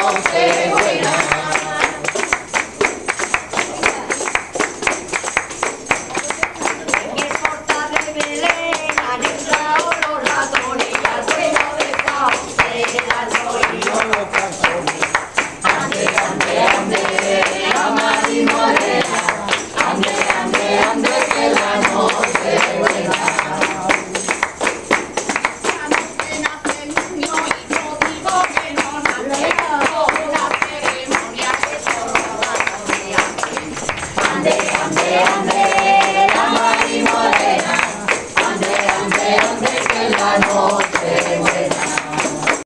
nós. Amen.